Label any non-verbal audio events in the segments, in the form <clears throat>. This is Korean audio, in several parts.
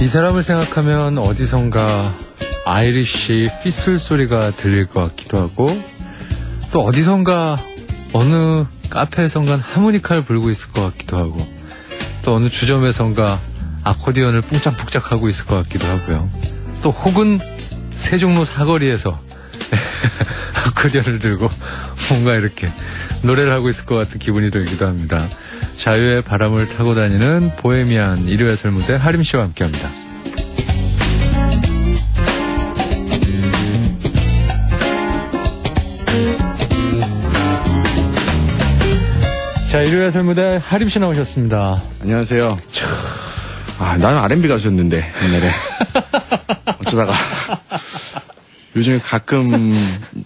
이 사람을 생각하면 어디선가 아이리쉬 피슬 소리가 들릴 것 같기도 하고 또 어디선가 어느 카페에선가 하모니카를 불고 있을 것 같기도 하고 또 어느 주점에선가 아코디언을 뿡짝뿡짝 하고 있을 것 같기도 하고요. 또 혹은 세종로 사거리에서 <laughs> 아코디언을 들고 뭔가 이렇게 노래를 하고 있을 것 같은 기분이 들기도 합니다. 자유의 바람을 타고 다니는 보헤미안 일요의 설무대 하림 씨와 함께 합니다. 자, 일요의 설무대 하림 씨 나오셨습니다. 안녕하세요. 아, 나는 R&B 가수였는데, 옛날에. <laughs> 어쩌다가. 요즘에 가끔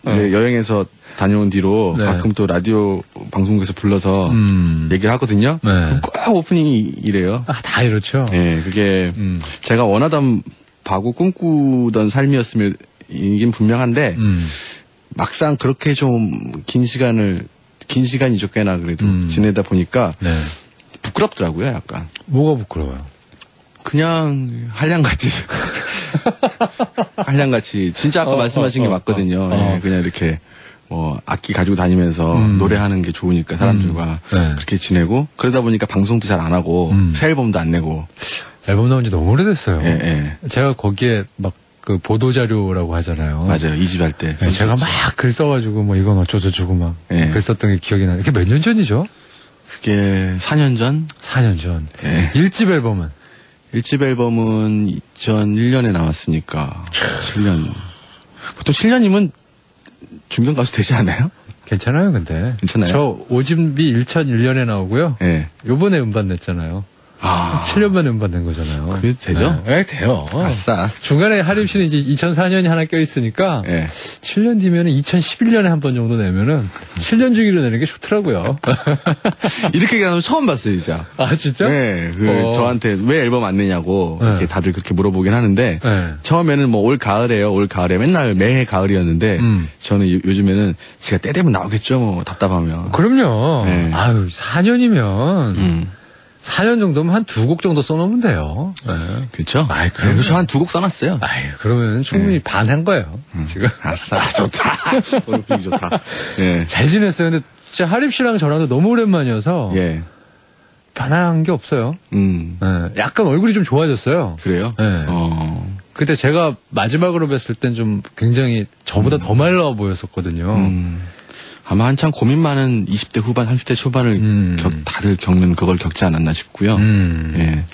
이제 여행에서 다녀온 뒤로 어. 네. 가끔 또 라디오 방송국에서 불러서 음. 얘기를 하거든요. 네. 꼭 오프닝이 이래요. 아, 다 이렇죠. 예, 그게 음. 제가 원하던 바고 꿈꾸던 삶이었으면 이긴 분명한데 음. 막상 그렇게 좀 긴 시간을 긴 시간이죠 꽤나 그래도 음. 지내다 보니까 네. 부끄럽더라고요 약간 뭐가 부끄러워요? 그냥 한량같이 <laughs> 한량같이 진짜 아까 어, 말씀하신 어, 게 어, 맞거든요. 어. 예, 그냥 이렇게 뭐 악기 가지고 다니면서 음. 노래하는 게 좋으니까 사람들과 네. 그렇게 지내고 그러다 보니까 방송도 잘 안 하고 음. 새 앨범도 안 내고 앨범 나온 지 너무 오래됐어요. 예, 예. 제가 거기에 막 그 보도 자료라고 하잖아요. 맞아요 이 집 할때 네, 제가 막 글 써가지고 뭐 이건 어쩌고저쩌고 막 예. 글 썼던 게 기억이 나요. 이게 몇 년 전이죠? 그게 4년 전 4년 전. 예. 1집 앨범은? 1집 앨범은 2001년에 나왔으니까 7년 보통 7년이면 중견 가수 되지 않아요? 괜찮아요, 근데. 괜찮아요? 저 5집이 2001년에 나오고요. 예. 요번에 음반 냈잖아요. 아 7년 만에 음반 낸 거잖아요. 그래도 되죠? 네, 네, 돼요. 아싸 중간에 하림 씨는 이제 2004년이 하나 껴있으니까 예. 7년 뒤면은 2011년에 한 번 정도 내면은 7년 주기로 내는 게 좋더라고요. <laughs> 이렇게 얘기하면 처음 봤어요, 진짜. 아, 진짜? 네, 그, 어. 저한테 왜 앨범 안 내냐고, 네. 이렇게 다들 그렇게 물어보긴 하는데, 네. 처음에는 뭐 올 가을에요, 올 가을에 맨날 매해 가을이었는데, 음. 저는 요- 요즘에는 제가 때 되면 나오겠죠, 뭐, 답답하면. 그럼요. 네. 아유, 4년이면, 음, 4년 정도면 한 두 곡 정도 써놓으면 돼요. 네. 그렇죠? 아이, 네, 그럼요. 그래서 한 두 곡 써놨어요. 아유, 그러면 충분히 네. 반한 거예요. 음. 지금. 아싸, 좋다. <laughs> 오늘 좋다. 예. 잘 지냈어요. 근데 진짜 하립 씨랑 저랑도 너무 오랜만이어서 예. 변한 게 없어요. 음, 네. 약간 얼굴이 좀 좋아졌어요. 그래요? 네. 어, 그때 제가 마지막으로 뵀을 땐 좀 굉장히 저보다 더 말라 보였었거든요. 음. 아마 한참 고민 많은 20대 후반, 30대 초반을 음. 겪- 다들 겪는 그걸 겪지 않았나 싶고요. 음. 예.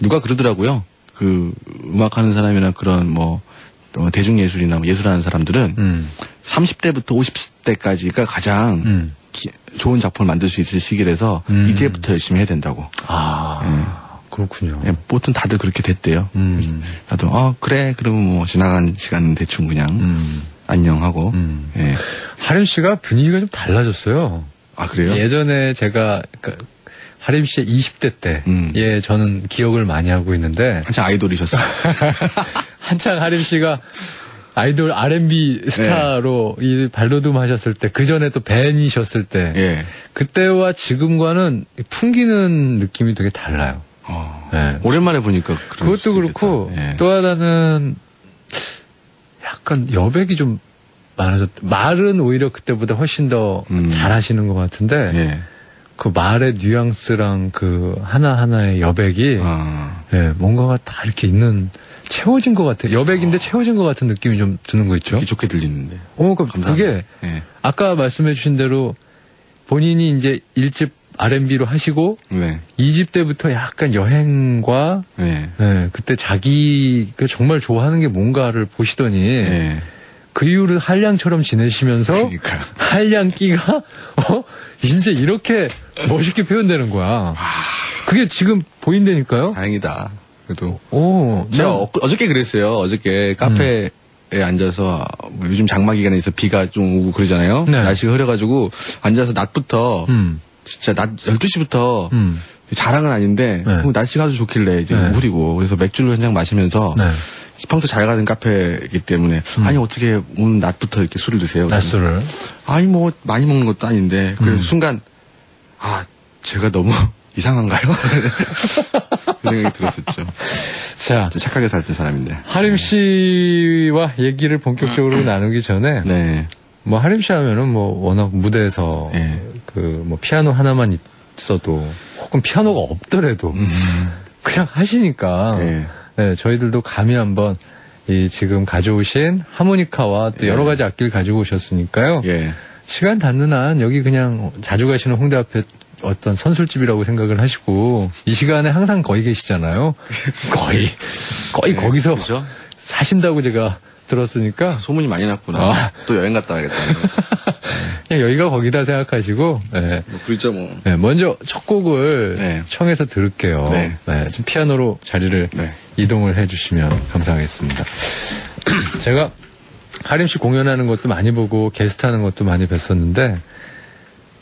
누가 그러더라고요. 그 음악하는 사람이나 그런 뭐 어, 대중예술이나 뭐 예술하는 사람들은 음. 30대부터 50대까지가 가장 음. 기- 좋은 작품을 만들 수 있을 시기라서 음. 이제부터 열심히 해야 된다고. 아, 그렇군요. 예, 보통 다들 그렇게 됐대요. 음. 나도 어 그래 그러면 뭐 지나간 시간 대충 그냥 음. 안녕하고. 음. 예. 하림 씨가 분위기가 좀 달라졌어요. 아 그래요? 예전에 제가 그 하림 씨의 20대 때, 음. 예, 저는 기억을 많이 하고 있는데, 한참 아이돌이셨어요. <laughs> 한창 하림 씨가 아이돌 R&B 스타로 이 발로듬 하셨을 때, 그 전에 또 밴이셨을 때, 예. 그때와 지금과는 풍기는 느낌이 되게 달라요. 어, 예. 오랜만에 보니까 그것도 그렇고. 예. 또 하나는 약간 여백이 좀 많아졌, 말은 오히려 그때보다 훨씬 더 음. 잘하시는 것 같은데, 예. 그 말의 뉘앙스랑 그 하나 하나의 여백이 아, 예, 뭔가가 다 이렇게 있는 채워진 것 같아 요. 여백인데 채워진 것 같은 느낌이 좀 드는 거 있죠. 귀 좋게 들리는데. 어, 그, 감사합니다. 그게 예. 아까 말씀해주신 대로 본인이 이제 1집 R&B로 하시고 네. 2집 때부터 약간 여행과 네. 예, 그때 자기가 정말 좋아하는 게 뭔가를 보시더니 예. 그 이후로 한량처럼 지내시면서 그러니까. 한량기가 <laughs> 어 이제 이렇게 멋있게 표현되는 거야. 그게 지금 보인다니까요. 다행이다. 그래도. 오, 제가 난- 어, 어저께 그랬어요. 어저께 카페에 앉아서 뭐 요즘 장마 기간에 있어 비가 좀 오고 그러잖아요. 네. 날씨가 흐려가지고 앉아서 낮부터 음, 진짜 낮 12시부터 음. 자랑은 아닌데 네. 뭐 날씨가 아주 좋길래 이제 네. 우울이고 그래서 맥주를 한 잔 마시면서 네. 평소 잘 가는 카페이기 때문에 음. 아니 어떻게 오늘 낮부터 이렇게 술을 드세요? 낮술을. 아니 뭐 많이 먹는 것도 아닌데 그래서 음. 순간 아 제가 너무 <laughs> 이상한가요? <laughs> 그 생각이 들었었죠. 자, 착하게 살던 사람인데. 하림 씨와 얘기를 본격적으로 나누기 전에 네. 뭐 하림 씨 하면은 뭐 워낙 무대에서 네. 그뭐 피아노 하나만 있어도 혹은 피아노가 없더라도 음. 그냥 하시니까 네. 네, 저희들도 감히 한번 이 지금 가져오신 하모니카와 또 예. 여러 가지 악기를 가지고 오셨으니까요. 예. 시간 닿는 한 여기 그냥 자주 가시는 홍대 앞에 어떤 선술집이라고 생각을 하시고 이 시간에 항상 거기 계시잖아요. <laughs> 거의 거의 네, 거기서 그죠? 사신다고 제가 들었으니까 소문이 많이 났구나. 아. 또 여행 갔다 와야겠다. <laughs> 그냥 여기가 거기다 생각하시고 예. 뭐 그렇죠 뭐. 예, 먼저 첫 곡을 네. 청해서 들을게요. 네. 네, 지금 피아노로 자리를 네. 이동을 해주시면 감사하겠습니다. <clears throat> 제가 하림 씨 공연하는 것도 많이 보고 게스트 하는 것도 많이 뵀었는데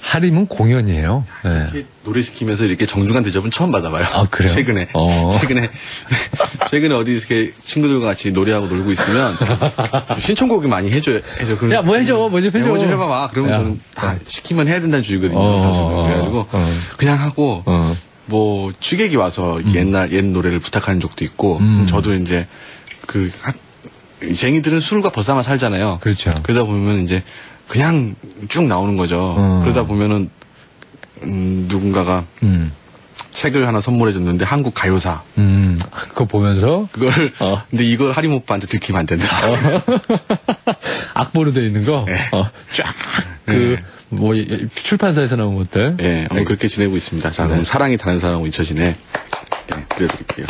하림은 공연이에요. 네. 노래 시키면서 이렇게 정중한 대접은 처음 받아봐요. 아, 그래요? 최근에. 어. <laughs> 최근에. 최근에 어디 이렇게 친구들과 같이 노래하고 놀고 있으면 신청곡이 많이 해줘요. 해줘. 그럼- 야, 뭐 해줘, 뭐 좀 해줘. 뭐 좀 해봐봐. 그러면 야. 저는 다 시키면 해야 된다는 주의거든요. 어, 사실은. 어, 그래가지고 어. 그냥 하고 어. 뭐 취객이 와서 이렇게 옛날 옛 노래를 부탁하는 적도 있고 음. 저도 이제 그 쟁이들은 술과 벗삼아 살잖아요. 그렇죠. 그러다 보면 이제 그냥 쭉 나오는 거죠. 어. 그러다 보면은 음, 누군가가 음, 책을 하나 선물해 줬는데 한국 가요사 음, 그거 보면서 그걸 어. 근데 이걸 하림 오빠한테 들키면 안 된다. <laughs> 악보로 돼 있는 거, 네. 어, 쫙, 그, 네. 뭐, 이- 출판사에서 나온 것들. 예, 아무튼 그렇게 지내고 있습니다. 자, 그럼 네. 사랑이 다른 사람하고 잊혀지네. 예, 들려드릴게요.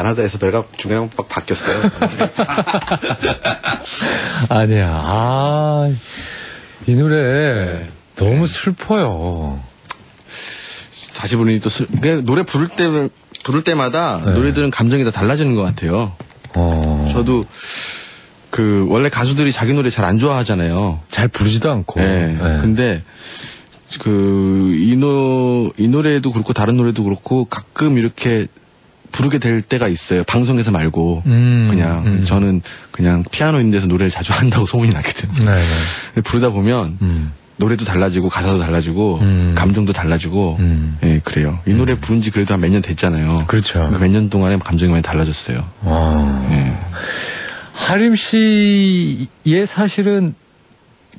안 하다 해서 내가 중간에 막 바뀌었어요. <laughs> 아니야. 아, 이 노래 네. 너무 슬퍼요. 다시 부르니 또 슬, 노래 부를 때, 부를 때마다 네. 노래들은 감정이 다 달라지는 것 같아요. 어. 저도 그 원래 가수들이 자기 노래 잘 안 좋아하잖아요. 잘 부르지도 않고. 네. 네. 근데 그이 노, 이 노래도 그렇고 다른 노래도 그렇고 가끔 이렇게 부르게 될 때가 있어요. 방송에서 말고 음, 그냥 음. 저는 그냥 피아노 있는 데서 노래를 자주 한다고 <laughs> 소문이 나거든요. 네, 네. 근데 부르다 보면 음. 노래도 달라지고 가사도 달라지고 음. 감정도 달라지고 음. 예 그래요. 이 노래 부른 지 그래도 한 몇 년 됐잖아요. 그렇죠. 몇년 동안에 감정이 많이 달라졌어요. 아. 예. 하림 씨의 사실은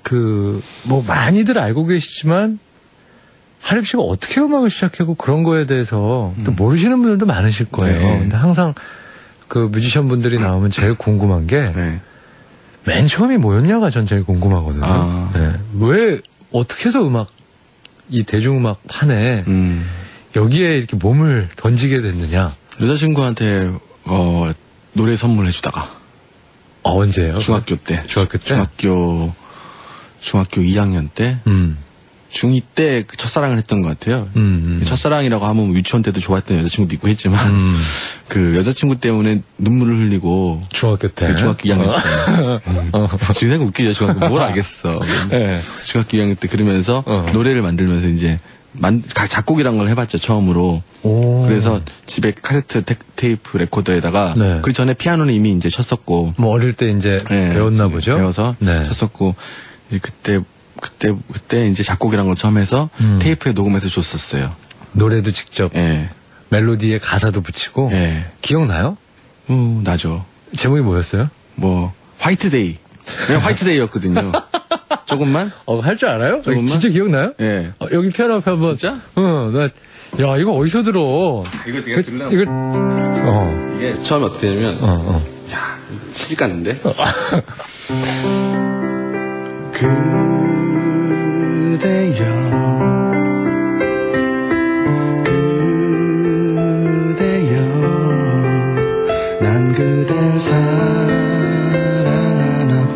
그 뭐 많이들 알고 계시지만 하림 씨가 어떻게 음악을 시작하고 그런 거에 대해서 또 음. 모르시는 분들도 많으실 거예요. 네. 근데 항상 그 뮤지션 분들이 나오면 제일 궁금한 게맨 네. 처음이 뭐였냐가 전 제일 궁금하거든요. 아. 네. 왜 어떻게 해서 음악 이 대중음악 판에 음. 여기에 이렇게 몸을 던지게 됐느냐? 여자친구한테 어 노래 선물해주다가 아, 언제예요? 중학교 때 중학교 때? 중학교 중학교 2학년 때 음, 중2 때그 첫사랑을 했던 것 같아요. 음, 음. 첫사랑이라고 하면 뭐 유치원 때도 좋아했던 여자친구도 있고 했지만 음, <laughs> 그 여자친구 때문에 눈물을 흘리고 중학교 때. 그 중학교 2학년 때 어. 지금 생각 웃기죠 중학교 뭘 알겠어 <laughs> 네. 중학교 2학년 때 그러면서 어. 노래를 만들면서 이제 만, 가- 작곡이란 걸 해봤죠 처음으로 오. 그래서 집에 카세트 테, 테이프 레코더에다가 네. 그 전에 피아노는 이미 이제 쳤었고 뭐 어릴 때 이제 네, 배웠나 보죠. 배워서 네. 쳤었고 그때 그때 그때 이제 작곡이란 걸 처음 해서 음. 테이프에 녹음해서 줬었어요. 노래도 직접 예. 멜로디에 가사도 붙이고 예. 기억나요? 어, 나죠. 제목이 뭐였어요? 뭐 화이트데이. 그냥 화이트데이였거든요. <laughs> 조금만? 어, 할 줄 알아요? 조금만? 진짜 기억나요? 예. 어, 여기 피아노 앞에 한번. 진짜? 응, 나, 야, 이거 어디서 들어? 이거 그, 이거, 어, 이게 처음에 어떻게 되냐면 어, 어. 야, 시집 갔는데 <laughs> 그 대여 그대여 난 그댈 사랑하나 봐.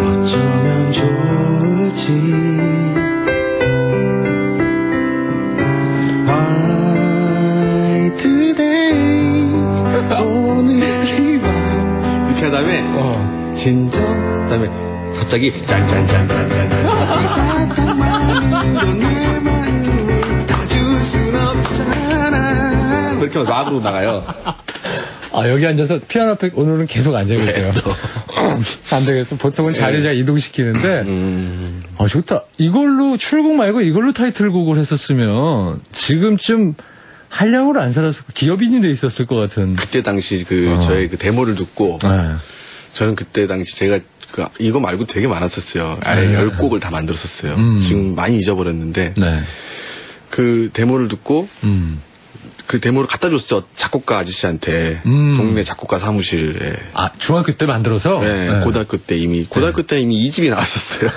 어쩌면 좋을지. 화이트데이 오늘이 와 이렇게 하다음에 어. 진정. 그 다음에 갑자기 짠짠짠짠 이렇게 락으로 나가요. 아, 여기 앉아서 피아노 앞에 오늘은 계속 앉아 계세요. 안 되겠어. 보통은 자리 잘 이동시키는데, 음. 아, 좋다. 이걸로 출국 말고 이걸로 타이틀곡을 했었으면 지금쯤 한량으로 안 살아서 기업인이 돼 있었을 것 같은. 그때 당시 그 어. 저의 그 데모를 듣고 네. 저는 그때 당시 제가 그 이거 말고 되게 많았었어요. 아예 네. 열 곡을 다 만들었었어요. 음. 지금 많이 잊어버렸는데 네. 그 데모를 듣고 음. 그 데모를 갖다 줬어 작곡가 아저씨한테 음. 동네 작곡가 사무실에. 아, 중학교 때 만들어서? 네, 네. 고등학교 때 이미 고등학교 때 이미 이 집이 나왔었어요.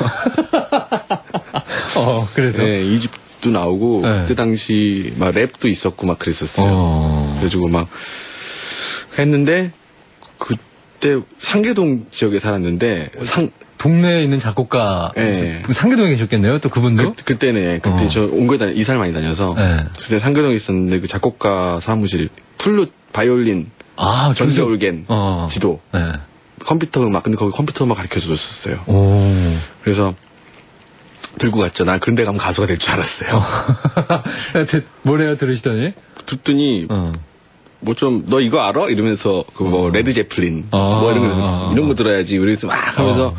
<laughs> 어, 그래서. 네, 이 집도 나오고 네. 그때 당시 막 랩도 있었고 막 그랬었어요. 어. 그래가지고 막 했는데 그때 상계동 지역에 살았는데 상 동네에 있는 작곡가. 네. 상계동에 계셨겠네요, 또 그분도? 그, 그때는 그때 어. 저 온거에 다녀 이사를 많이 다녀서 네. 그때 상계동에 있었는데 그 작곡가 사무실 플룻 바이올린 아, 전자 올겐 어. 지도 네. 컴퓨터 음악 근데 거기 컴퓨터 음악 가르쳐 줬었어요. 오. 그래서 들고 갔죠. 난 그런 데 가면 가수가 될 줄 알았어요. <laughs> 하여튼, 뭐래요, 들으시더니? 듣더니 어. 뭐 좀 너 이거 알아? 이러면서 그뭐 어. 레드 제플린 어, 뭐 이런 거 어, 어, 이런 어. 거 들어야지 이러면서 막 하면서 어, 어.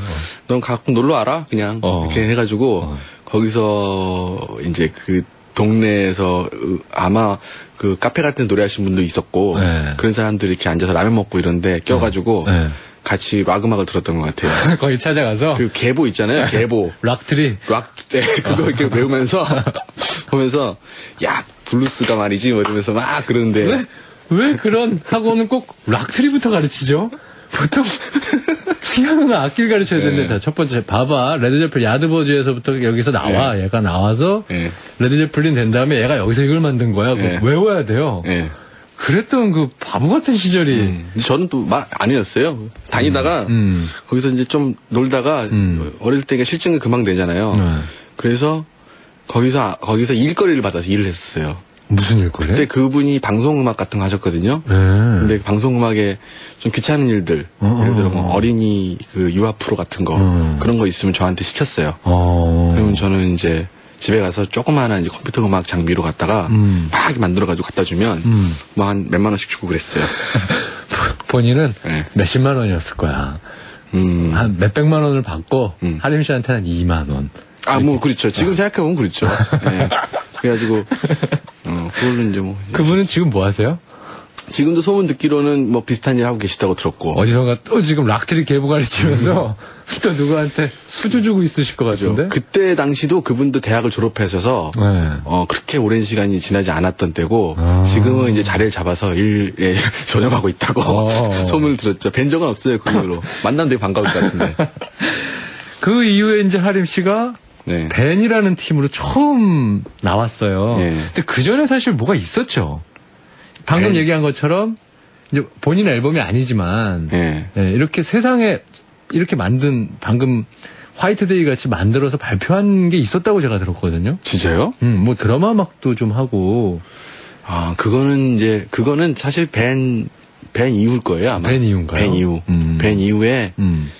넌 가끔 놀러 와라 그냥 어. 이렇게 해가지고 어. 거기서 이제 그 동네에서 으, 아마 그 카페 같은 데 노래하시는 분도 있었고 네. 그런 사람들이 이렇게 앉아서 라면 먹고 이런데 껴가지고 네. 같이 락 음악을 들었던 것 같아요. <laughs> 거기 찾아가서. 그 계보 있잖아요. 계보. rock tree. 락, 때 그거 이렇게 외우면서, <laughs> 보면서, 야, 블루스가 말이지, 뭐 이러면서 막 그러는데. 왜, 왜 그런 학원은 꼭 rock tree부터 가르치죠? 보통 피아노나 악기를 가르쳐야 되는데 네. 자, 첫 번째 봐봐 레드제플린 야드버즈에서부터 여기서 나와 얘가 나와서 예, 레드제플린 된 다음에 얘가 여기서 이걸 만든 거야 네. 외워야 돼요 예. 그랬던 그 바보 같은 시절이 음. 저는 또 막 아니었어요. 다니다가, 음. 거기서 이제 좀 놀다가, 음. 어릴 때 싫증이 금방 되잖아요. 네. 그래서, 거기서, 거기서 일거리를 받아서 일을 했었어요. 무슨 일거리? 그때 그분이 방송음악 같은 거 하셨거든요. 네. 근데 방송음악에 좀 귀찮은 일들, 어, 예를 들어 뭐 어. 어린이 그 유아 프로 같은 거, 음. 그런 거 있으면 저한테 시켰어요. 어. 그러면 저는 이제 집에 가서 조그마한 이제 컴퓨터 음악 장비로 갖다가 음. 막 만들어가지고 갖다 주면 음. 뭐한 몇만 원씩 주고 그랬어요. <laughs> 본인은 네. 몇십만 원이었을 거야 음. 한 몇백만 원을 받고 음. 하림 씨한테는 2만 원 아, 뭐, 그렇죠. 지금 생각해보면 그렇죠. 예. <laughs> 그래가지고, 어, 그걸로 이제 뭐. 그분은 지금 뭐 하세요? 지금도 소문 듣기로는 뭐 비슷한 일 하고 계시다고 들었고. 어디선가 또 지금 rock tree 계보 가르치면서 <laughs> 또 누구한테 수주 주고 있으실 것 그죠. 같은데? 그때 당시도 그분도 대학을 졸업하셔서, 네. 어, 그렇게 오랜 시간이 지나지 않았던 때고, 아. 지금은 이제 자리를 잡아서 일에 <laughs> 전념하고 있다고 어. <laughs> 소문을 들었죠. 뵌 적은 없어요, 그 이후로. 만나면 되게 반가울 것 같은데. 그 이후에 이제 하림 씨가 네. 벤이라는 팀으로 처음 나왔어요. 예. 근데 그 전에 사실 뭐가 있었죠. 방금 벤. 얘기한 것처럼 이제 본인 앨범이 아니지만 예. 예, 이렇게 세상에 이렇게 만든 방금 화이트데이 같이 만들어서 발표한 게 있었다고 제가 들었거든요. 진짜요? 음, 뭐 드라마 음악도 좀 하고 아, 그거는 이제, 그거는 사실 밴, 밴 이후일 거예요, 아마. 벤 이후인가요? 밴 이후. 음. 밴 이후에, 음,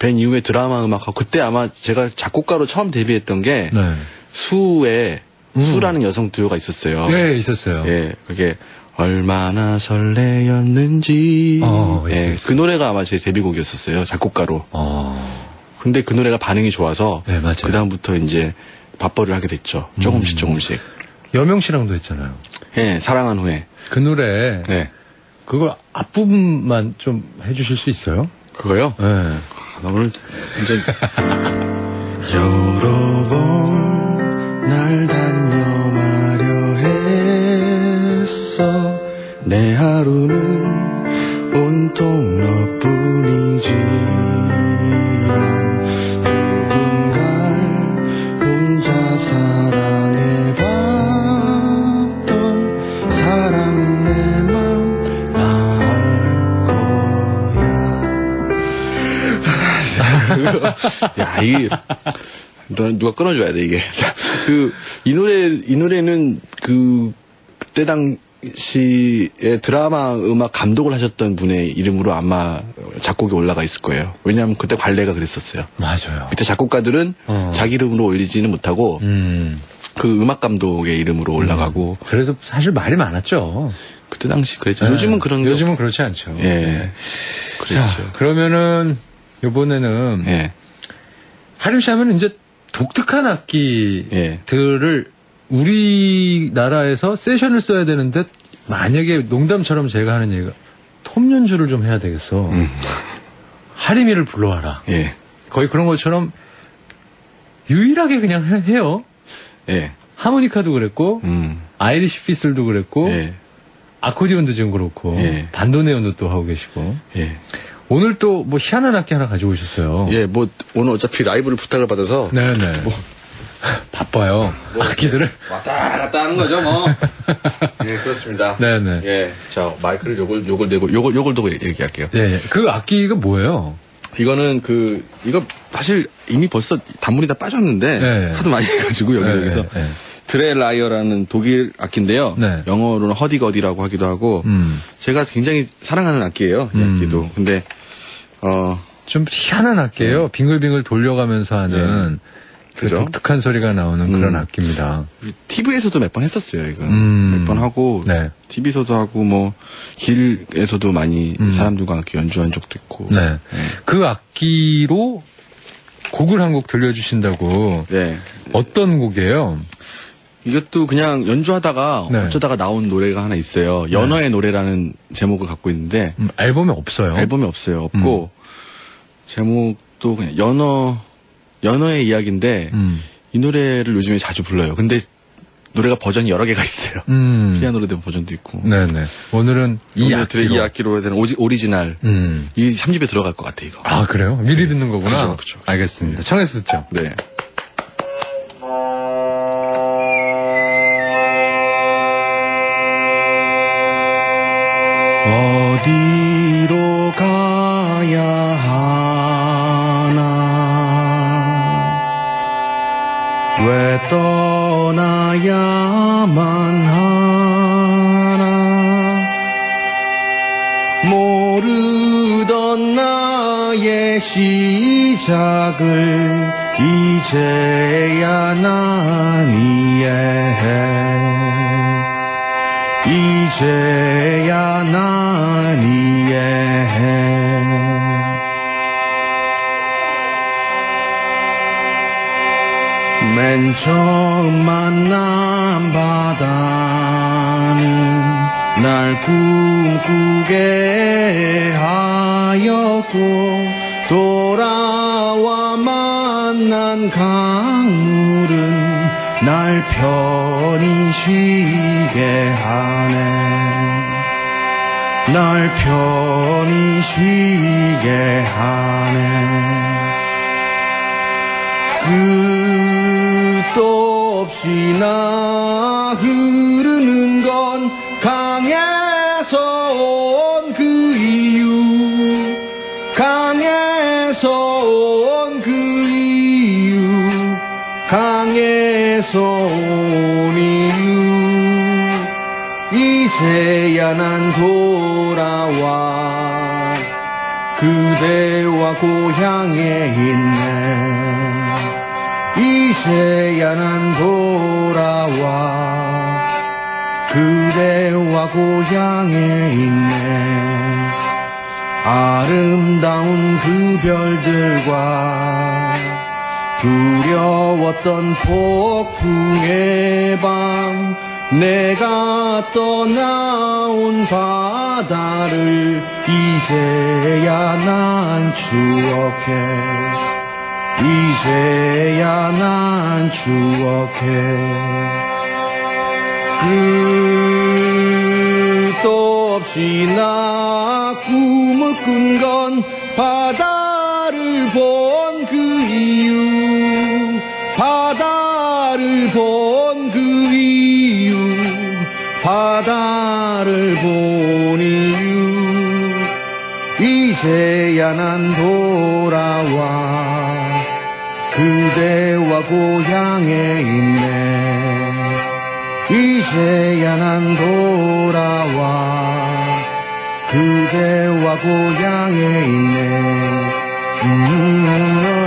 밴 이후에 드라마 음악하고, 그때 아마 제가 작곡가로 처음 데뷔했던 게, 네. 수에, 음. 수라는 여성 듀오가 있었어요. 예, 있었어요. 예, 그게, 얼마나 설레였는지. 어, 있어, 예, 있어. 그 노래가 아마 제 데뷔곡이었었어요, 작곡가로. 어, 근데 그 노래가 반응이 좋아서, 네, 맞아요. 그다음부터 이제, 밥벌이를 하게 됐죠. 조금씩 음. 조금씩. 여명 씨랑도 했잖아요. 예, 사랑한 후에. 그 노래 네. 그거 앞부분만 좀 해주실 수 있어요? 그거요? 네. 나 오늘 완전 여러 번 날 단념하려 했어. 내 하루는 온통 너뿐이지만 누군가를 혼자 사랑 야 야, 이게, 너 누가 끊어줘야 돼, 이게. 자, 그, 이 노래, 이 노래는 그, 그때 당시에 드라마 음악 감독을 하셨던 분의 이름으로 아마 작곡이 올라가 있을 거예요. 왜냐하면 그때 관례가 그랬었어요. 맞아요. 그때 작곡가들은 어. 자기 이름으로 올리지는 못하고 음. 그 음악 감독의 이름으로 올라가고 그래서 사실 말이 많았죠. 그때 당시 그랬죠. 네. 요즘은 그런 게 요즘은 그렇지 않죠. 없- 예. 자, 그렇죠. 그러면은 이번에는 예. 하림 씨 하면 이제 독특한 악기들을 예. 우리나라에서 세션을 써야 되는데 만약에 농담처럼 제가 하는 얘기가 톱 연주를 좀 해야 되겠어. 음. 하림이를 불러와라. 예. 거의 그런 것처럼 유일하게 그냥 해- 해요. 예. 하모니카도 그랬고 음. Irish whistle도 그랬고 예. 아코디언도 지금 그렇고 예. 반도네온도 또 하고 계시고 예. 오늘 또 뭐 희한한 악기 하나 가지고 오셨어요. 예, 뭐, 오늘 어차피 라이브를 부탁을 받아서. 네네. <laughs> 뭐. 바빠요. 악기들을. 왔다 갔다 하는 거죠, 뭐. <laughs> 예, 그렇습니다. 네네. 예, 자, 마이크를 요걸, 요걸 대고, 요걸, 요걸 두고 얘기할게요. 예, 예. 그 악기가 뭐예요? 이거는 그, 이거 사실 이미 벌써 단물이 다 빠졌는데, 네. 하도 많이 해가지고, 여기, 예, 여기서. 드레라이어라는 독일 악기인데요. 네. 영어로는 허디거디라고 하기도 하고, 음. 제가 굉장히 사랑하는 악기예요, 이 음. 악기도. 근데, 어, 좀 희한한 악기예요. 빙글빙글 돌려가면서 하는 그 그죠? 독특한 소리가 나오는 그런 음. 악기입니다. TV에서도 몇 번 했었어요, 이거. 음. 몇번 하고, 네. TV에서도 하고, 뭐, 길에서도 많이 음. 사람들과 함께 연주한 적도 있고. 네. 그 악기로 곡을 한 곡 들려주신다고 네. 어떤 곡이에요? 이것도 그냥 연주하다가 네. 어쩌다가 나온 노래가 하나 있어요. 연어의 노래라는 제목을 갖고 있는데, 음, 앨범에 없어요. 앨범이 없어요. 없고, 제목도 그냥 연어, 연어의 이야기인데, 음. 이 노래를 요즘에 자주 불러요. 근데 노래가 버전이 여러 개가 있어요. 음. 피아노로 된 버전도 있고. 네네. 오늘은 이 악기로. 이 악기로 된 오지, 오리지널. 음. 이 3집에 들어갈 것 같아, 이거. 아, 그래요? 미리 듣는 거구나. 그죠. 알겠습니다. 청해서 듣죠. 네. 어디로 가야 하나? 왜 떠나야만 하나? 모르던 나의 시작을 이제야 난 이해해. 이제야 난 맨 처음 만난 바다는 날 꿈꾸게 하였고 돌아와 만난 강물은 날 편히 쉬게 하네 날 편히 쉬게 하네. 끝도 없이 나 흐르는 건 강에서 온 그 이유. 강에서 온 그 이유. 강에서 온 이유 이제야 난 돌아와 그대와 고향에 있네. 이제야 난 돌아와 그대와 고향에 있네. 아름다운 그 별들과 두려웠던 폭풍의 밤 내가 떠나온 바다를 이제야 난 추억해. 이제야 난 추억해. 끝도 없이 나 꿈을 꾼 건 바다를 본 그 이유. 바다를 본 바다를 본 이유. 이제야 난 돌아와 그대와 고향에 있네. 이제야 난 돌아와 그대와 고향에 있네. 음, 라라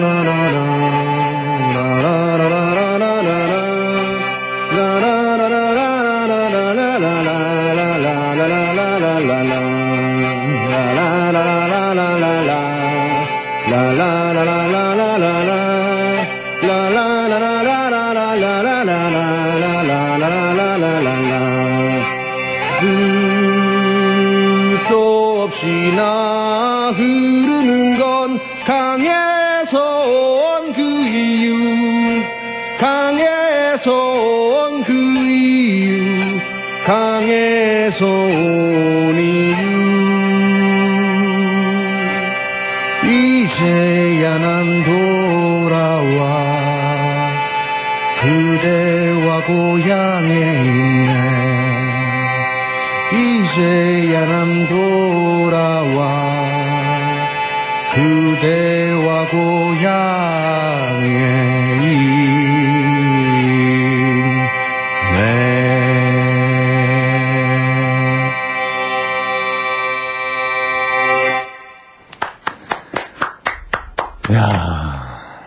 야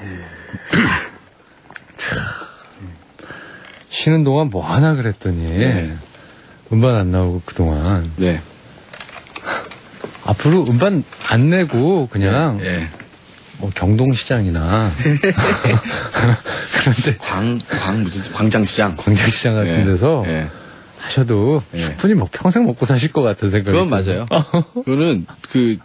참. 쉬는 동안 뭐 하나 그랬더니 네. 음반 안 나오고 그동안 네. 앞으로 음반 안 내고 그냥 예. 뭐 경동시장이나 <laughs> 그런데 광, 광, 무슨, 광장시장. 광장시장 같은 예. 데서 예. 하셔도 예. 충분히 뭐 평생 먹고 사실 것 같은 생각이 그건. 맞아요. 그거는 그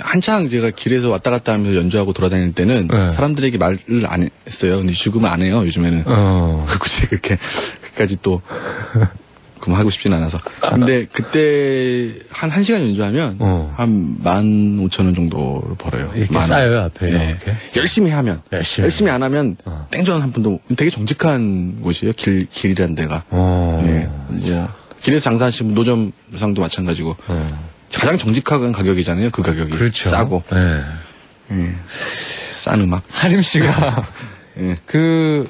한창 제가 길에서 왔다 갔다 하면서 연주하고 돌아다닐 때는 네. 사람들에게 말을 안 했어요. 근데 지금은 안 해요. 요즘에는 어. <laughs> 굳이 그렇게 그까지 또 <laughs> 그럼 하고 싶진 않아서. 근데 그때 한 1시간 연주하면 어. 한 15,000원 정도를 벌어요. 이렇게. 쌓여요, 앞에. 네. 이렇게. 열심히 하면 열심히. 안 하면 어. 땡전 한 푼도 되게 정직한 곳이에요. 길 길이라는 데가. 어. 예. 뭐 길에서 장사하시는 노점상도 마찬가지고 어. 가장 정직한 가격이잖아요. 그 가격이 그렇죠. 싸고 네. 예. 싼 음악. 하림 씨가 <laughs> 예. 그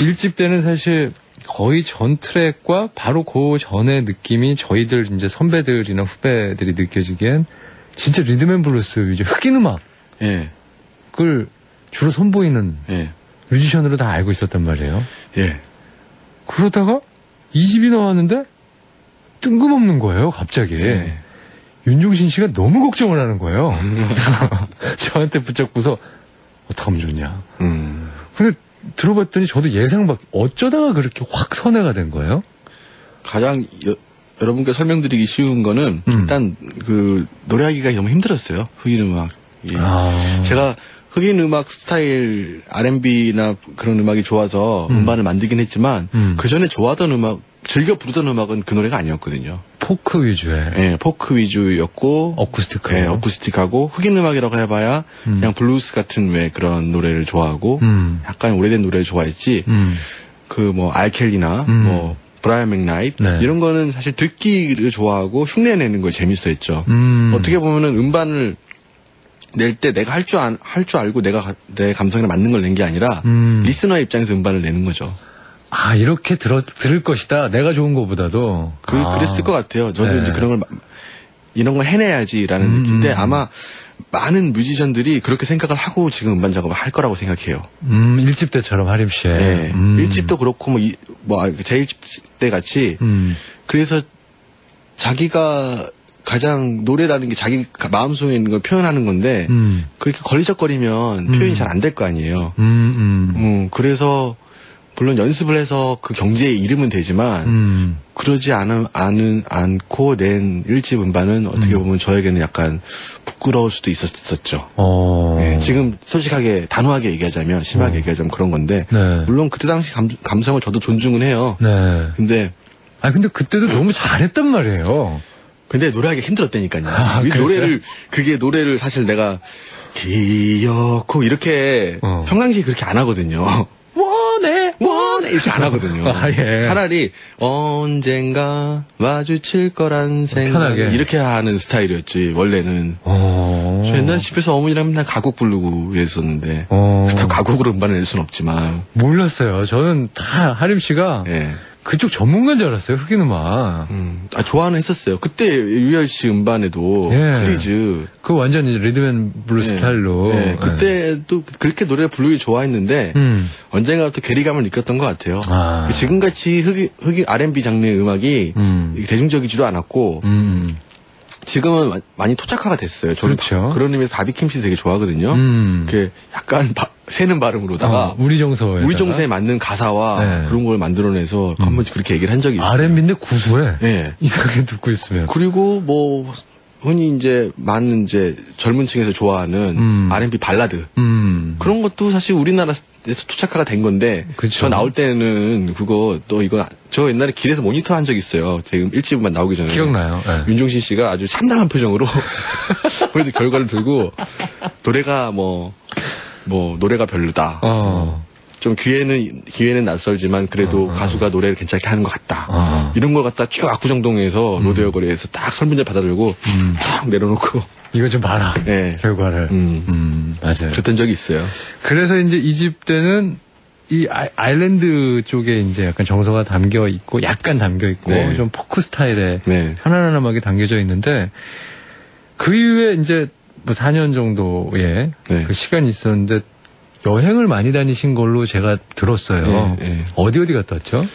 일집 때는 사실 거의 전 트랙과 바로 그 전의 느낌이 저희들 이제 선배들이나 후배들이 느껴지기엔 진짜 리듬앤 블루스 위주 흑인 음악을 예. 주로 선보이는 예. 뮤지션으로 다 알고 있었단 말이에요. 예. 그러다가 이 집이 나왔는데 뜬금없는 거예요, 갑자기. 예. 윤종신 씨가 너무 걱정을 하는 거예요. <laughs> 저한테 붙잡고서 어떡하면 좋냐. 음. 근데 들어봤더니 저도 예상 밖 어쩌다가 그렇게 확 선회가 된 거예요? 가장 여, 여러분께 설명드리기 쉬운 거는 음. 일단 그 노래하기가 너무 힘들었어요. 흑인 음악. 이 아. 제가 흑인 음악 스타일 R&B나 그런 음악이 좋아서 음. 음반을 만들긴 했지만 음. 그 전에 좋아하던 음악 즐겨 부르던 음악은 그 노래가 아니었거든요. 포크 위주의 예, 포크 위주였고 어쿠스틱. 예, 어쿠스틱하고 흑인 음악이라고 해봐야 음. 그냥 블루스 같은 왜 그런 노래를 좋아하고 음. 약간 오래된 노래를 좋아했지 음. 그 뭐 알 켈리나 음. 뭐 브라이언 맥나이트 네. 이런 거는 사실 듣기를 좋아하고 흉내내는 걸 재밌어했죠. 음. 어떻게 보면은 음반을 낼 때 내가 할 줄 할줄 알고 내가 가- 내 감성에 맞는 걸 낸 게 아니라 음. 리스너의 입장에서 음반을 내는 거죠. 아, 이렇게 들어, 들을 것이다. 내가 좋은 것보다도. 그, 아. 그랬을 것 같아요. 저도 네. 이제 그런 걸 마- 이런 걸 해내야지라는 음, 느낌인데 음. 아마 많은 뮤지션들이 그렇게 생각을 하고 지금 음반 작업을 할 거라고 생각해요. 음, 일집 때처럼 하림 씨의. 네. 음. 일집도 그렇고 뭐, 이, 뭐, 아, 제 일집 때 같이 음. 그래서 자기가 가장 노래라는 게 자기 가- 마음속에 있는 걸 표현하는 건데 음. 그렇게 걸리적거리면 음. 표현이 잘 안 될 거 아니에요. 음, 음. 음, 그래서 물론 연습을 해서 그 경지에 이르면 되지만 음. 그러지 않은, 않은, 않고 낸 일집 음반은 어떻게 음. 보면 저에게는 약간 부끄러울 수도 있었었죠. 어. 예, 지금 솔직하게 단호하게 얘기하자면 심하게 어. 얘기하자면 그런 건데 네. 물론 그때 당시 감, 감성을 저도 존중은 해요. 네. 근데 아, 근데 그때도 너무 잘했단 말이에요. 근데 노래하기 힘들었다니까요. 아? 노래를 그게 노래를 사실 내가 기어코 이렇게 어. 평상시에 그렇게 안 하거든요. 원해! 원해 이렇게 안 하거든요. 아, 예. 차라리 언젠가 마주칠 거란 생각 편하게. 이렇게 하는 스타일이었지 원래는. 어. 저 옛날 집에서 어머니랑 맨날 가곡 부르고 이랬었는데 어. 그렇다고 가곡으로 음반을 낼 수는 없지만 몰랐어요. 저는 다 하림 씨가 예. 그쪽 전문가인 줄 알았어요. 흑인 음악. 음, 아, 좋아는 했었어요. 그때 유열 씨 음반에도 예. Please 그 완전 리듬 앤 블루 예. 스타일로. 예, 그때도 그렇게 노래를 부르기 좋아했는데 음. 언젠가부터 괴리감을 느꼈던 것 같아요. 아. 지금같이 흑인, 흑인 R&B 장르의 음악이 음. 대중적이지도 않았고 음. 지금은 마- 많이 토착화가 됐어요. 저는 그렇죠. 바- 그런 의미에서 바비킴 씨 되게 좋아하거든요. 음. 그 약간 바- 새는 발음으로다가 어, 우리 정서에. 우리 정서에 맞는 가사와 네. 그런 걸 만들어내서 한 번씩 그렇게 얘기를 한 적이 있어요. R&B인데 구수해. 예. 이상하게 듣고 있으면. 그리고 뭐 흔히 이제 많은 이제 젊은 층에서 좋아하는 음. R&B 발라드 음. 그런 것도 사실 우리나라에서 토착화가 된 건데 그쵸. 저 나올 때는 그거 또 이거 저 옛날에 길에서 모니터 한 적 있어요. 지금 일집만 나오기 전에 기억나요. 예. 윤종신 씨가 아주 참담한 표정으로 <laughs> 그래서 결과를 들고 노래가 뭐뭐 노래가 별로다. 어. 좀 귀에는 귀에는 낯설지만 그래도 어, 어. 가수가 노래를 괜찮게 하는 것 같다. 어. 이런 걸 갖다 쭉 압구정동에서 음. 로데오 거리에서 딱 설문지 받아들고 음. 탁 내려놓고 <laughs> 이거 좀 봐라. 예. 결과를. 음. 음, 맞아요. 그랬던 적이 있어요. 그래서 이제 이 집 때는 이 아- 아일랜드 쪽에 이제 약간 정서가 담겨 있고 약간 담겨 있고 네. 좀 포크 스타일의 네. 편안한 음악이 담겨져 있는데 그 이후에 이제 뭐 4년 정도의 네. 그 시간이 있었는데 여행을 많이 다니신 걸로 제가 들었어요. 네, 네. 어디 어디 갔다 왔죠?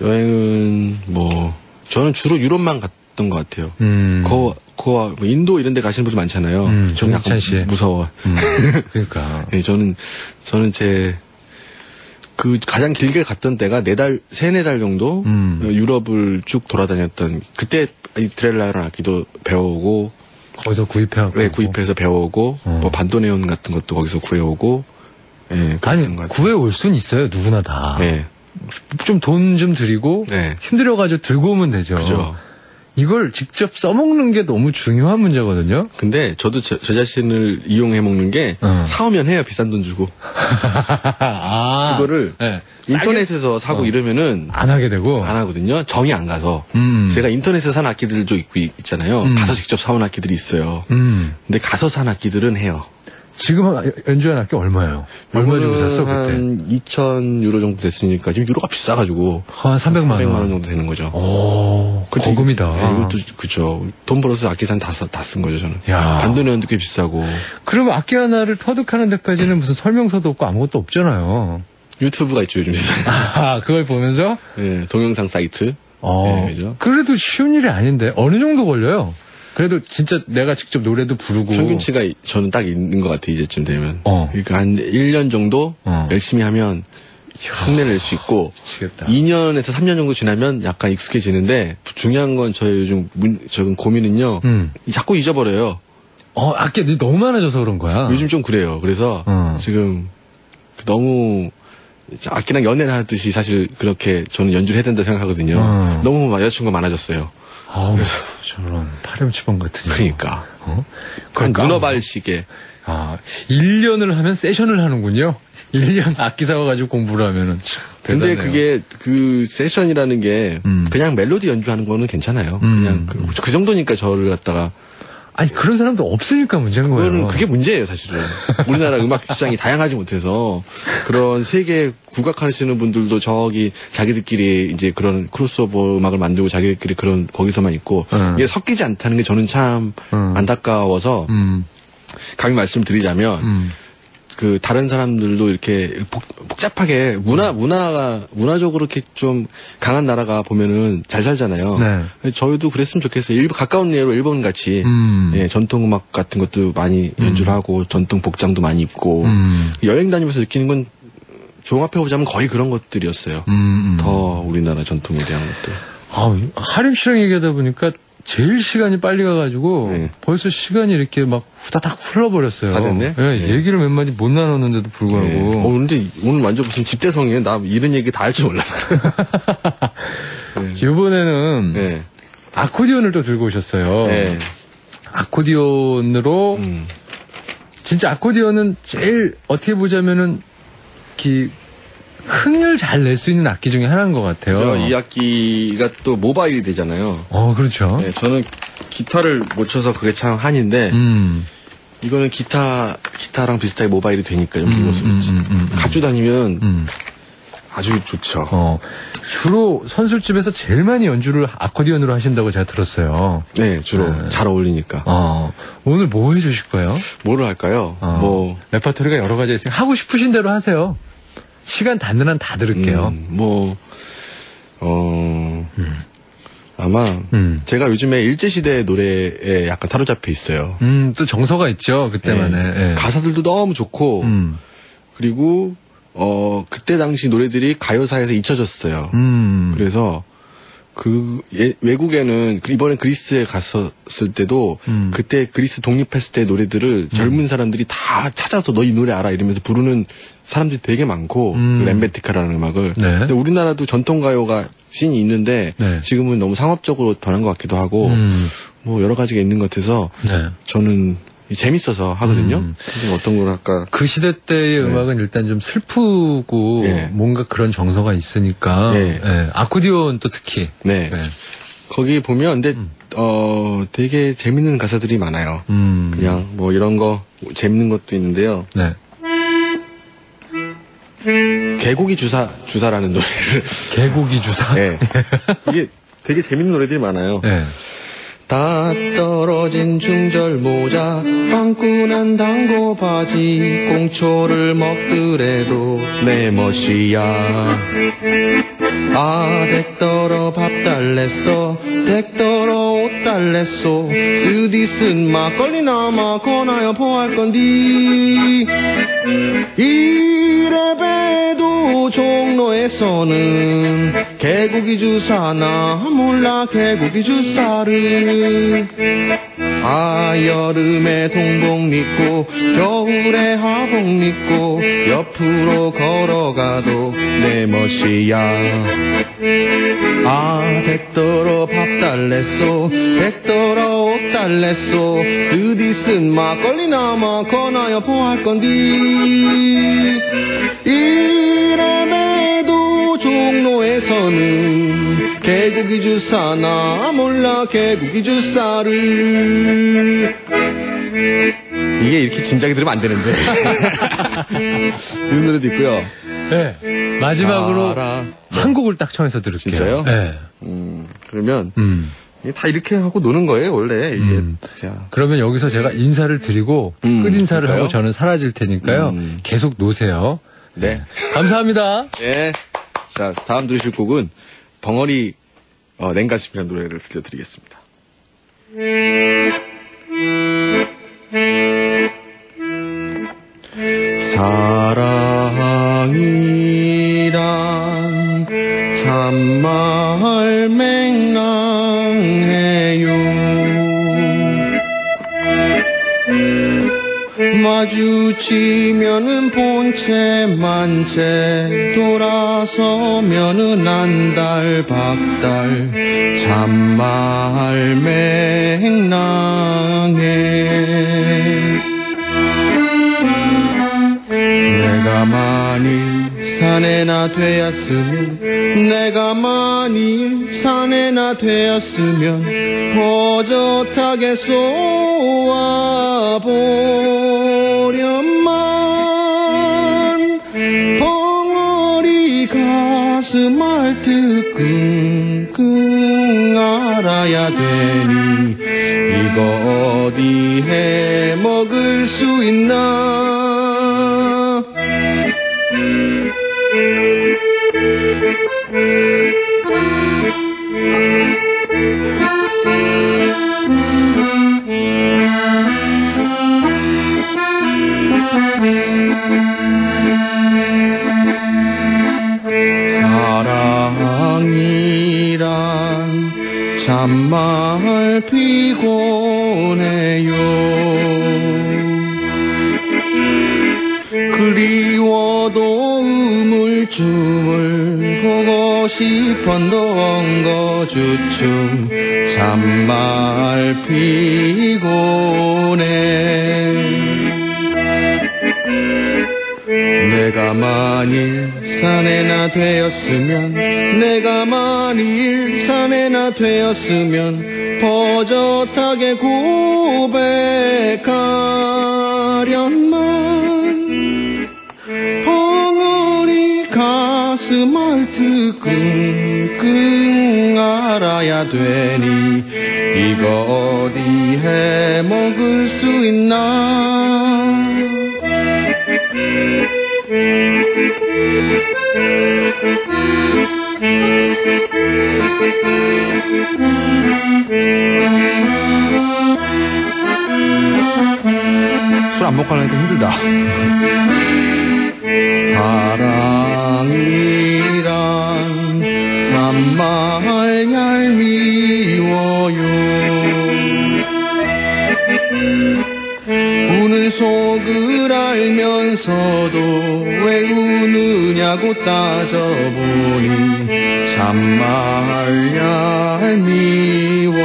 여행은 뭐 저는 주로 유럽만 갔던 것 같아요. 음. 거, 거, 뭐 인도 이런 데 가시는 분들 많잖아요. 음, 저는 약간 씨. 무서워. 음, <laughs> 그러니까. 예, 저는, 저는 제, 그 가장 길게 갔던 때가 네 달, 세네 달 정도 음. 어, 유럽을 쭉 돌아다녔던, 그때 이 드렐라라는 악기도 배워오고, 거기서 구입해갖고. 네, 구입해서 배워오고, 어. 뭐 반도네온 같은 것도 거기서 구해오고, 예, 아니, 같아요. 구해 올 순 있어요. 누구나 다. 예, 좀돈좀 들이고 네. 힘들어가지고 들고 오면 되죠. 그죠. 이걸 직접 써먹는 게 너무 중요한 문제거든요. 근데 저도 저, 저 자신을 이용해 먹는 게 어. 사오면 해요 비싼 돈 주고 <laughs> 아, 그거를 네. 인터넷에서 사고 어. 이러면은 안 하게 되고. 안 하거든요 정이 안 가서 음. 제가 인터넷에서 산 악기들도 있고 있- 있잖아요 음. 가서 직접 사온 악기들이 있어요 음. 근데 가서 산 악기들은 해요 지금 연주한 악기 얼마예요? 얼마 주고 샀어 그때? 한2,000 유로 정도 됐으니까 지금 유로가 비싸가지고 한 300만 원. 300만 원 정도 되는 거죠 오, 그치? 거금이다. 네, 이것도 그죠 돈 벌어서 악기 산다쓴 거죠 저는 야. 반도네온도 꽤 비싸고 그럼 악기 하나를 터득하는 데까지는 무슨 설명서도 없고 아무것도 없잖아요. 유튜브가 있죠 요즘 세상에 <laughs> 아, 그걸 보면서? 네, 동영상 사이트 어, 네, 그죠? 그래도 쉬운 일이 아닌데, 어느 정도 걸려요? 그래도 진짜 내가 직접 노래도 부르고. 평균치가 이- 저는 딱 있는 것 같아요, 이제쯤 되면. 어. 그러니까 한 1년 정도 어. 열심히 하면 흉내를 낼수 있고, 미치겠다. 2년에서 3년 정도 지나면 약간 익숙해지는데, 중요한 건 저의 요즘 문, 적은 고민은요, 음. 자꾸 잊어버려요. 어, 악기들이 너무 많아져서 그런 거야. 요즘 좀 그래요. 그래서 어. 지금 너무 악기랑 연애를 하듯이 사실 그렇게 저는 연주를 해야 된다 생각하거든요. 어. 너무 여자친구가 많아졌어요. 아우, 저런 파렴치방 같은. 그러니까. 어? 한 그러니까. 문어발식의 아, 1년을 하면 세션을 하는군요. 1년 악기 사와가지고 공부를 하면은. 참 근데 대단해요. 그게 그 세션이라는 게 음. 그냥 멜로디 연주하는 거는 괜찮아요. 음. 그냥 그, 그 정도니까 저를 갖다가 아니, 그런 사람도 없으니까 문제인 거예요. 그게 문제예요, 사실은. 우리나라 음악 시장이 다양하지 못해서 그런 세계 국악하시는 분들도 저기 자기들끼리 이제 그런 크로스오버 음악을 만들고 자기들끼리 그런 거기서만 있고 음. 이게 섞이지 않다는 게 저는 참 음. 안타까워서 음, 감히 말씀드리자면 음. 그 다른 사람들도 이렇게 복, 복잡하게 문화 문화가 문화적으로 이렇게 좀 강한 나라가 보면은 잘 살잖아요. 네. 저희도 그랬으면 좋겠어요. 일본 가까운 예로 일본 같이 음. 예, 전통 음악 같은 것도 많이 연주를 하고 전통 복장도 많이 입고 음. 여행 다니면서 느끼는 건 종합해 보자면 거의 그런 것들이었어요. 음, 음. 더 우리나라 전통에 대한 것들. 아, 하림 씨랑 얘기하다 보니까 제일 시간이 빨리 가가지고 네. 벌써 시간이 이렇게 막 후다닥 흘러버렸어요. 다 됐네? 예, 네. 얘기를 몇 마디 못 나눴는데도 불구하고. 예. 어, 근데 오늘 완전 무슨 집대성이에요. 나 이런 얘기 다 할 줄 몰랐어. 예. 이번에는 예. 아코디언을 또 들고 오셨어요. 예. 아코디언으로 음. 진짜 아코디언은 제일 어떻게 보자면은 기 흥을 잘 낼 수 있는 악기 중에 하나인 것 같아요. 저이 악기가 또 모바일이 되잖아요. 어, 그렇죠. 예, 저는 기타를 못 쳐서 그게 참 한인데 음. 이거는 기타 기타랑 비슷하게 모바일이 되니까 좀 음, 음, 음, 음, 음. 가지고 다니면 음. 아주 좋죠. 어, 주로 선술집에서 제일 많이 연주를 아코디언으로 하신다고 제가 들었어요. 네, 주로 네. 잘 어울리니까. 어, 오늘 뭐 해주실 거예요? 뭐를 할까요? 어, 뭐 레퍼토리가 여러 가지 있으니까 하고 싶으신 대로 하세요. 시간 닿는 한 다 들을게요. 음, 뭐 어, 음. 아마 음. 제가 요즘에 일제 시대 노래에 약간 사로잡혀 있어요. 음, 또 정서가 있죠, 그때만의. 예. 예. 가사들도 너무 좋고 음, 그리고 어 그때 당시 노래들이 가요사에서 잊혀졌어요. 음. 그래서 그 예- 외국에는 그 이번에 그리스에 갔었을 때도 음. 그때 그리스 독립했을 때 노래들을 젊은 사람들이 다 찾아서 너 이 노래 알아 이러면서 부르는 사람들이 되게 많고 음. 그 램베티카라는 음악을 네. 근데 우리나라도 전통 가요가 씬이 있는데 네. 지금은 너무 상업적으로 변한 것 같기도 하고 음, 뭐 여러 가지가 있는 것 같아서 네. 저는 재밌어서 하거든요. 음. 어떤 걸 할까? 그 시대 때의 네. 음악은 일단 좀 슬프고 예. 뭔가 그런 정서가 있으니까 예. 예, 아코디언 또 특히 네. 네. 거기 보면 근데 음. 어 되게 재밌는 가사들이 많아요. 음, 그냥 뭐 이런 거 재밌는 것도 있는데요. 네. 개고기 주사 주사라는 노래를 개고기 주사. 예. 이게 되게 재밌는 노래들이 많아요. 예. 다 떨어진 중절 모자 빵꾸난 당고 바지 꽁초를 먹더라도 내 멋이야. 아 댁더러 밥 달랬어 댁더러 옷 달랬어. 쓰디 쓴 막걸리나 마거나 여 포할 건디. 이래 봬도 종로에서는 개고기 주사 나 몰라 개고기 주사를 아 여름에 동복 입고 겨울에 하복 입고 옆으로 걸어가도 내 멋이야. 아 댁더러 밥 달랬소 댁더러 옷 달랬소 쓰디쓴 막걸리나 마거나 여 포할 건디. 이래봬도 종로에서는 개고기 주사 나 몰라 개고기 주사를 이게 이렇게 진작에 들으면 안 되는데 이 노래도 있고요 네. 마지막으로 사라. 한 곡을 딱 청해서 들을게요. 진짜요? 네. 음, 그러면 음. 다 이렇게 하고 노는 거예요 원래 이게 음. 자 그러면 여기서 제가 인사를 드리고 음, 끝 인사를 그럴까요? 하고 저는 사라질 테니까요. 음. 계속 노세요. 네. 감사합니다. 예. <laughs> 자, 다음 들으실 곡은 벙어리 어, 냉가슴이라는 노래를 들려드리겠습니다. 사 보고 싶었던 거주춤 참말 피곤해. 내가 만일 사내나 되었으면 내가 만일 사내나 되었으면 버젓하게 고백하련 알아야 되니 이거 어디에 먹을 수 있나 술 안 먹고 하니까 힘들다. 사랑이란 참말 얄미워요. 우는 속을 알면서도 왜 우느냐고 따져보니 참말 얄미워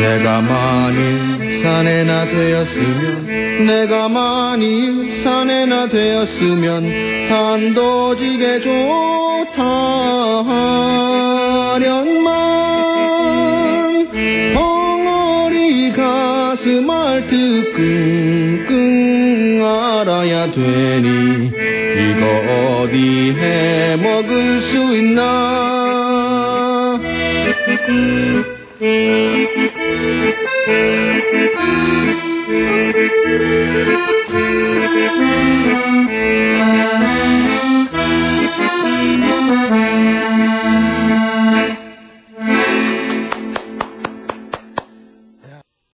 내가 만일 사내나 되었으면 내가 만일 사내나 되었으면 단도직에 좋다 하련만 벙어리 가슴 알트 끙끙 알아야 되니 이거 어디에 먹을 수 있나 Thank you.